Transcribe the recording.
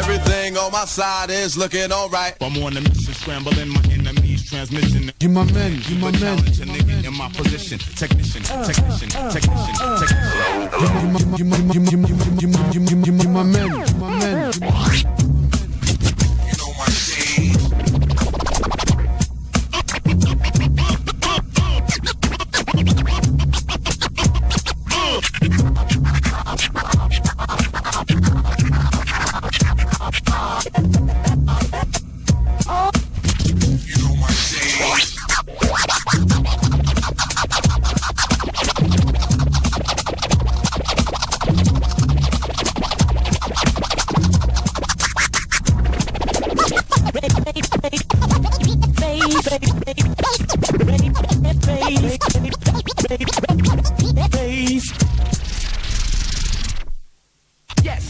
Everything on my side is looking alright. I'm on the mission, scrambling my enemies, transmission. You my man, you my man. You. In my position, technician, technician, technician, technician. You my man, you my man.